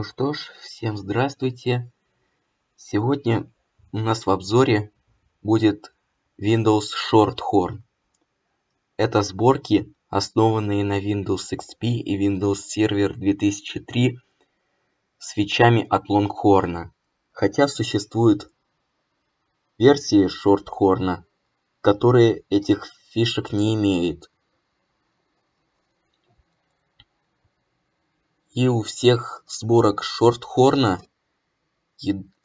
Ну что ж, всем здравствуйте. Сегодня у нас в обзоре будет Windows Shorthorn. Это сборки, основанные на Windows XP и Windows Server 2003 с фичами от Longhorn. Хотя существуют версии Shorthorn, которые этих фишек не имеют. И у всех сборок шортхорна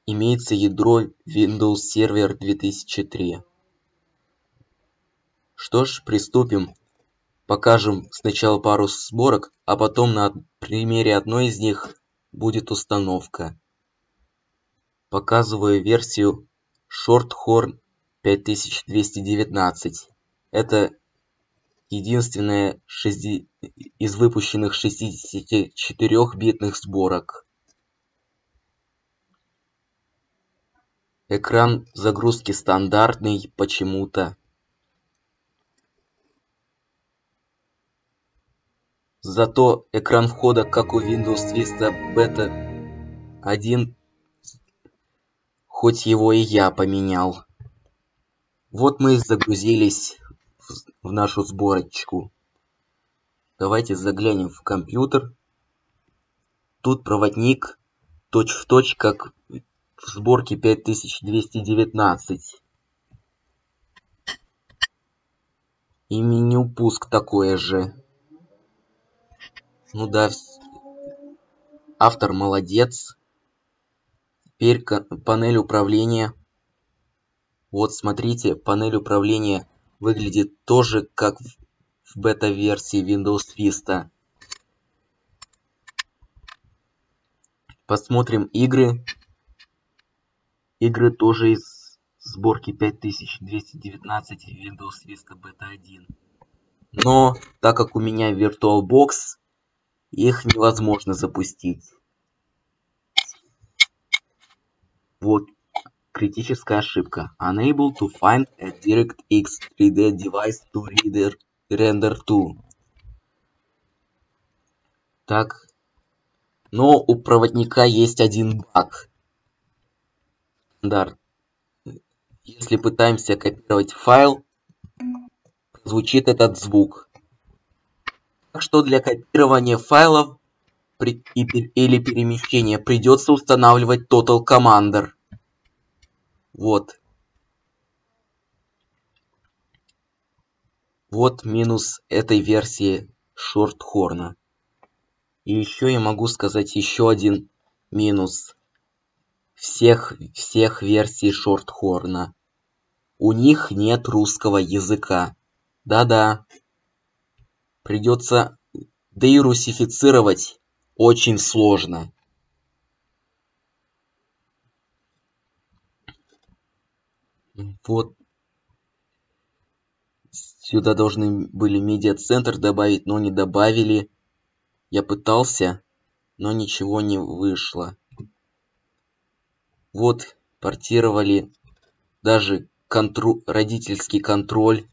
имеется ядро Windows Server 2003. Что ж, приступим. Покажем сначала пару сборок, а потом на примере одной из них будет установка. Показываю версию Shorthorn 5219. Это единственная из выпущенных 64-битных сборок. Экран загрузки стандартный почему-то. Зато экран входа, как у Windows Vista Beta 1, хоть его и я поменял. Вот мы и загрузились в нашу сборочку. Давайте заглянем в компьютер. Тут проводник точь-в-точь, точь, как в сборке 5219. И меню пуск такое же. Ну да, автор молодец. Теперь панель управления. Вот смотрите, панель управления выглядит тоже как в бета-версии Windows Vista. Посмотрим игры. Игры тоже из сборки 5219 Windows Vista Beta 1. Но, так как у меня VirtualBox, их невозможно запустить. Вот Критическая ошибка. Unable to find a DirectX 3D device to reader, render to. Так. Но у проводника есть один баг. Стандарт. Если пытаемся копировать файл, звучит этот звук. Так что для копирования файлов или перемещения придется устанавливать Total Commander. Вот. Вот минус этой версии шортхорна. И еще я могу сказать еще один минус всех, всех версий шортхорна. У них нет русского языка. Да-да. Придется деирусифицировать очень сложно. Вот. Сюда должны были медиацентр добавить, но не добавили. Я пытался, но ничего не вышло. Вот, портировали даже контру... родительский контроль.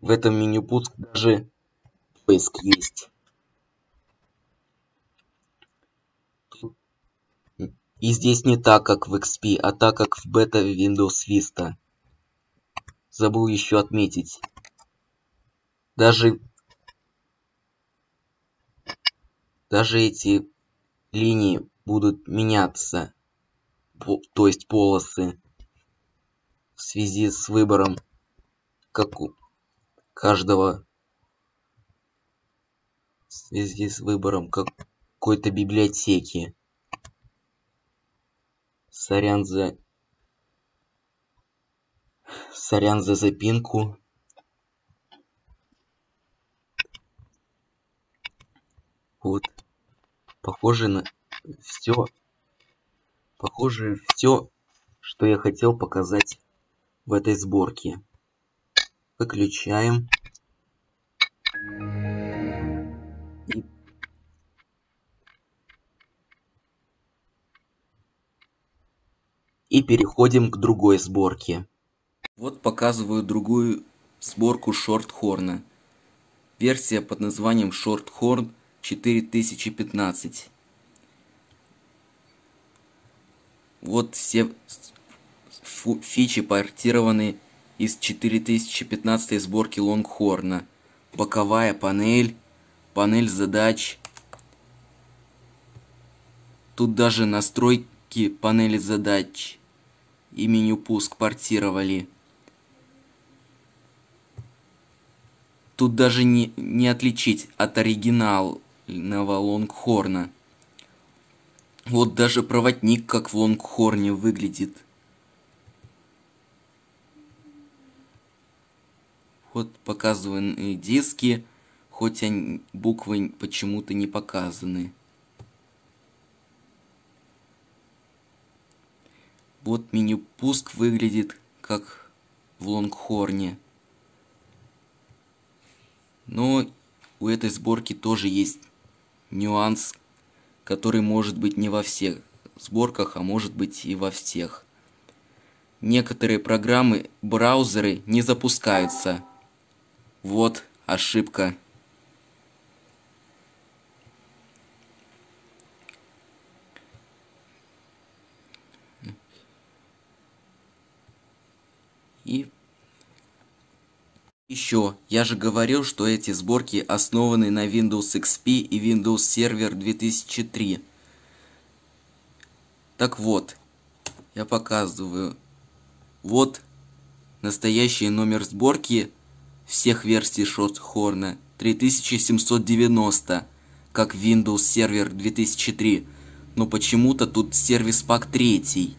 В этом меню пуск даже поиск есть. И здесь не так, как в XP, а так, как в бета Windows Vista. Забыл еще отметить. Даже... Даже эти линии будут меняться. То есть полосы. В связи с выбором как у каждого в связи с выбором какой-то библиотеки. Сорян за... Сорян за запинку. Вот. Похоже на все. Похоже все, что я хотел показать в этой сборке. Выключаем. И переходим к другой сборке. Вот показываю другую сборку шортхорна. версия под названием Shorthorn 4015. Вот все фичи портированы из 4015 сборки Лонгхорна. Боковая панель, панель задач. Тут даже настройки панели задач и меню пуск портировали. Тут даже не, не отличить от оригинального лонгхорна. Вот даже проводник как в лонгхорне выглядит. Вот показаны диски, хоть они, буквы почему-то не показаны. Вот меню пуск выглядит как в лонгхорне. Но у этой сборки тоже есть нюанс, который может быть не во всех сборках, а может быть и во всех. Некоторые программы, браузеры не запускаются. Вот ошибка. И еще, я же говорил, что эти сборки основаны на Windows XP и Windows Server 2003. Так вот, я показываю. Вот настоящий номер сборки всех версий Шотхорна 3790, как Windows Server 2003. Но почему-то тут сервис пак 3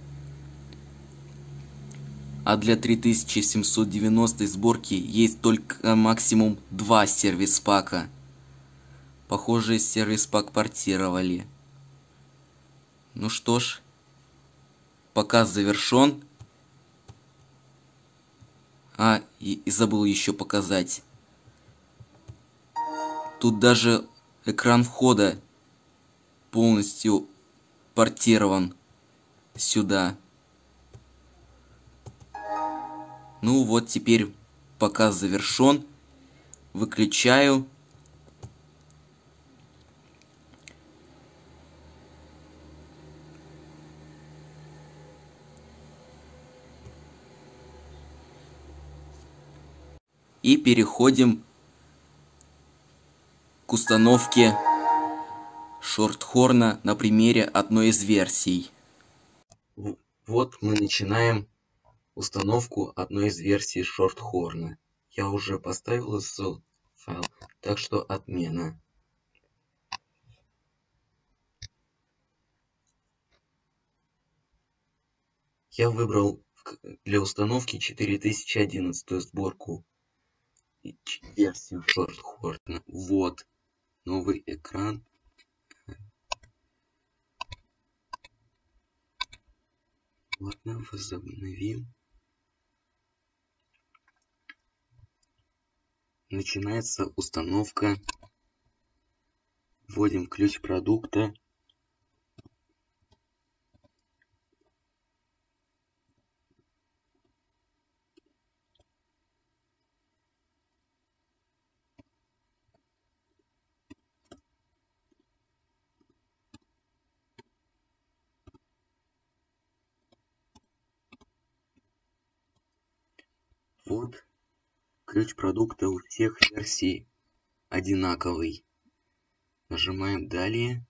а для 3790 сборки есть только максимум два сервис-пака. Похоже, сервис-пак портировали. Ну что ж, показ завершен. А, и, и забыл еще показать. Тут даже экран входа полностью портирован сюда. Ну вот теперь показ завершен. Выключаю. И переходим к установке шортхорна на примере одной из версий. Вот мы начинаем установку одной из версий шортхорна. Я уже поставил ссыл файл, так что отмена. Я выбрал для установки 4011 сборку версию шортхорна. Вот новый экран. Ладно, возобновим. Начинается установка. Вводим ключ продукта. Вот ключ продукта у всех версий одинаковый. Нажимаем далее.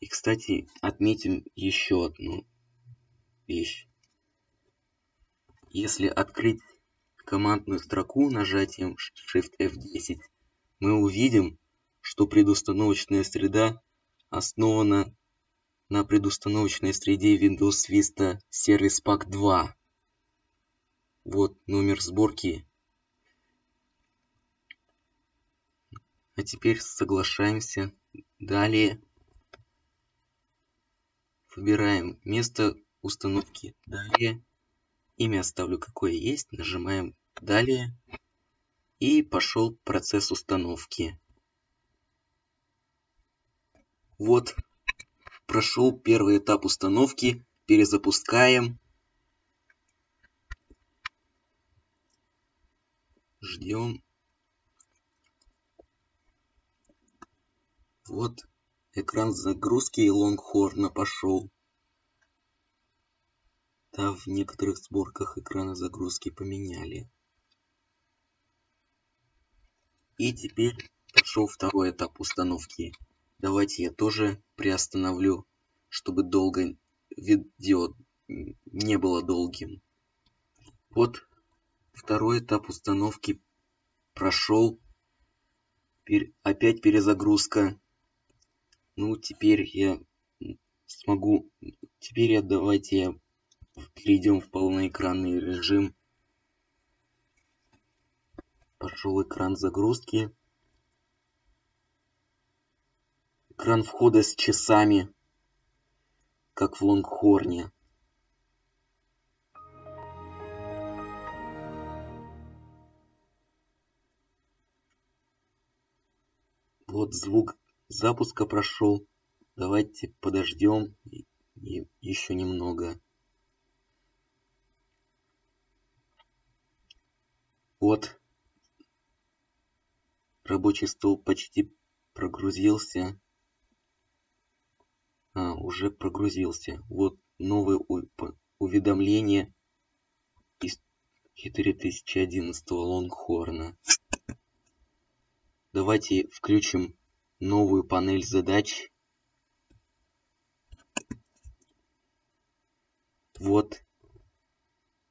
И, кстати, отметим еще одну вещь. Если открыть командную строку нажатием Shift F10, мы увидим, что предустановочная среда основана на предустановочной среде Windows Vista Service Pack 2. Вот номер сборки А теперь соглашаемся. Далее выбираем место установки. Далее имя оставлю какое есть. Нажимаем Далее. И пошел процесс установки. Вот прошел первый этап установки. Перезапускаем. Ждем Вот экран загрузки лонгхорна пошел. Да, в некоторых сборках экрана загрузки поменяли. И теперь пошел второй этап установки. Давайте я тоже приостановлю, чтобы долго видео не было долгим. Вот второй этап установки прошел. Опять перезагрузка. Ну, теперь я смогу... Теперь я давайте я перейдем в полноэкранный режим. Пошел экран загрузки. Экран входа с часами, как в лонгхорне. Вот звук запуска прошел. Давайте подождем еще немного. Вот. Рабочий стол почти прогрузился. А, уже прогрузился. Вот новое уведомление из 4011 Лонгхорна. Давайте включим новую панель задач. Вот.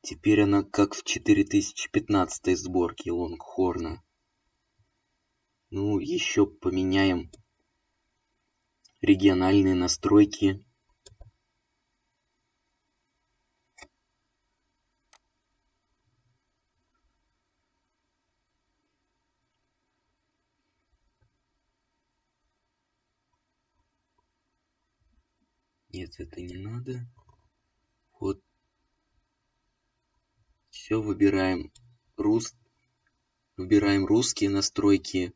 Теперь она как в 4015 сборке Лонгхорна. Ну, еще поменяем региональные настройки. Нет, это не надо. Вот. Все, выбираем рус. Выбираем русские настройки.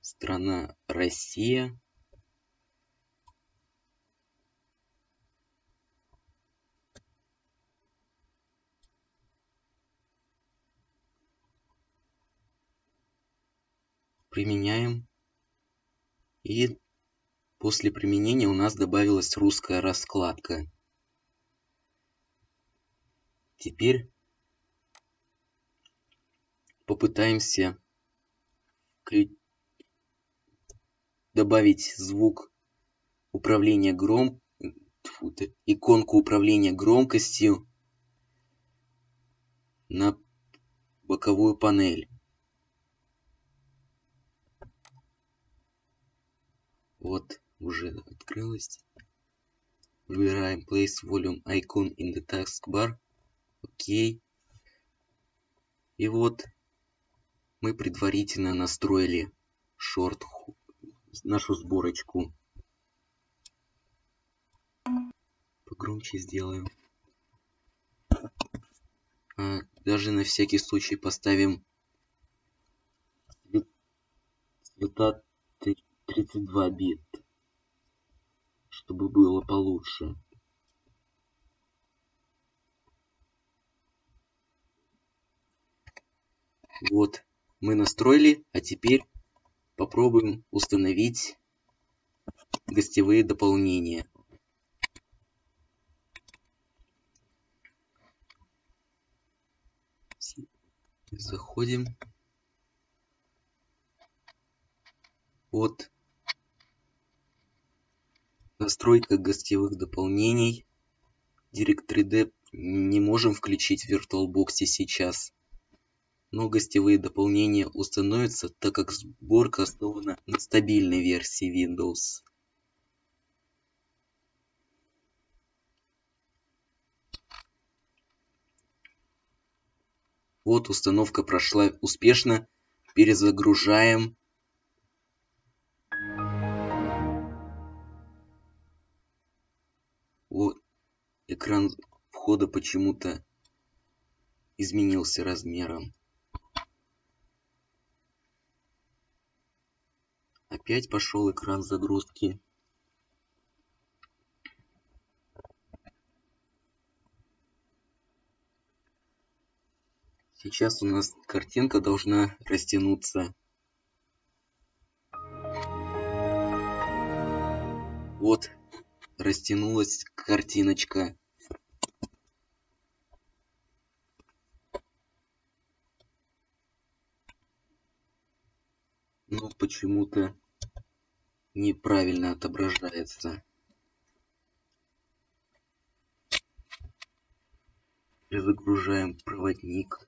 Страна Россия. Применяем. И После применения у нас добавилась русская раскладка. Теперь попытаемся добавить звук управления гром иконку управления громкостью на боковую панель. Вот уже открылась. Выбираем Place Volume Icon in the Taskbar. Окей. И вот мы предварительно настроили шорт нашу сборочку. Погромче сделаем. А, даже на всякий случай поставим цвета 32 бит чтобы было получше. Вот, мы настроили, а теперь попробуем установить гостевые дополнения. Заходим. Вот Настройка гостевых дополнений. Direct 3D не можем включить в VirtualBox сейчас. Но гостевые дополнения установятся, так как сборка основана на стабильной версии Windows. Вот установка прошла успешно. Перезагружаем экран входа почему-то изменился размером. Опять пошел экран загрузки. Сейчас у нас картинка должна растянуться Вот, растянулась картиночка. Но почему-то неправильно отображается. Загружаем проводник.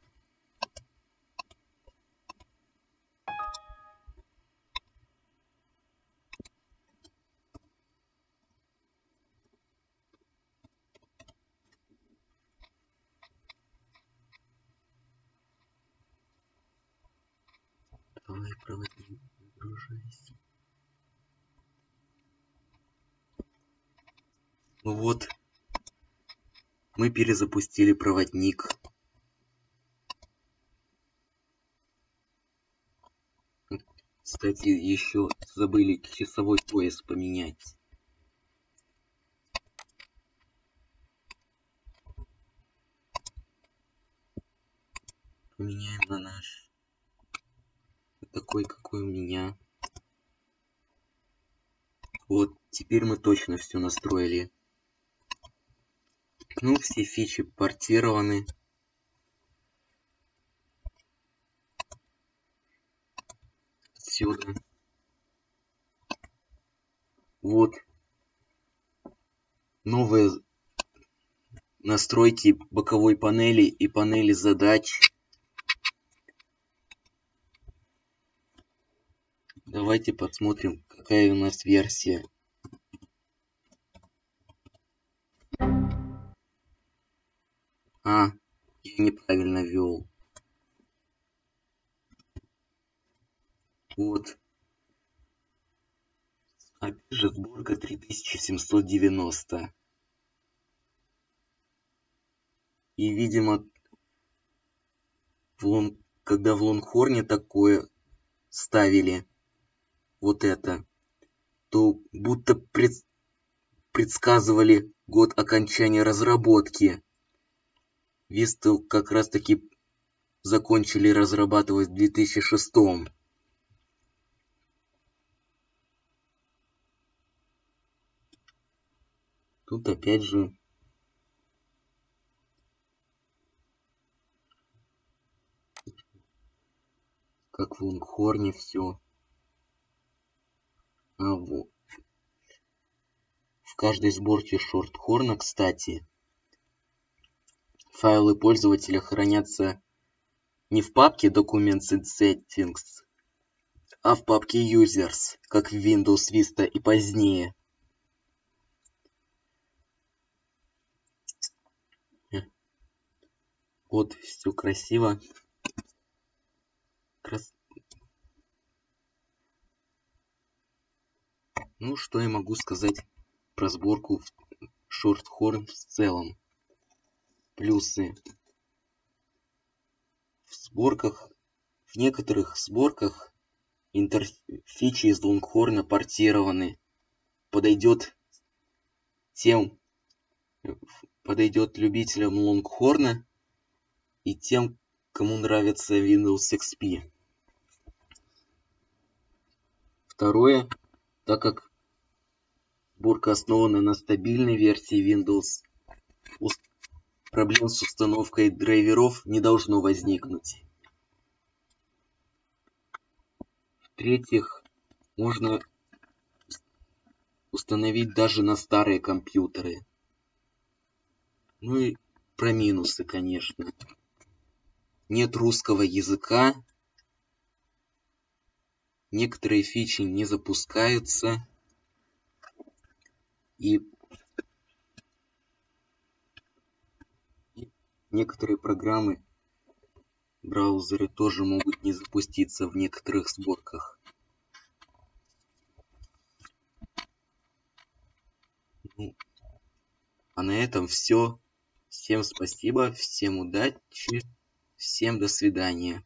Давай проводник загружайся. Ну вот, мы перезапустили проводник. Кстати, еще забыли часовой пояс поменять. Поменяем на наш. Такой, какой у меня. Вот, теперь мы точно все настроили. Ну, все фичи портированы. Отсюда. Вот. Новые настройки боковой панели и панели задач. Давайте посмотрим, какая у нас версия. А, я неправильно ввел. Вот. Опять же сборка 3790. И, видимо, в лон... когда в Лонгхорне такое ставили, вот это, то будто пред... предсказывали год окончания разработки. Висту как раз таки закончили разрабатывать в 2006 -м. Тут опять же как в Лонгхорне все. А вот. В каждой сборке шортхорна, кстати, Файлы пользователя хранятся не в папке Documents and Settings, а в папке Users, как в Windows Vista и позднее. Вот, все красиво. Крас... Ну, что я могу сказать про сборку Shorthorn в целом плюсы. В сборках в некоторых сборках интерфичи из лонгхорна портированы. Подойдет тем подойдет любителям лонгхорна и тем кому нравится Windows XP второе так как сборка основана на стабильной версии Windows проблем с установкой драйверов не должно возникнуть. В-третьих, можно установить даже на старые компьютеры. Ну и про минусы, конечно. Нет русского языка. Некоторые фичи не запускаются. И Некоторые программы браузеры тоже могут не запуститься в некоторых сборках. Ну, а на этом все. Всем спасибо, всем удачи, всем до свидания.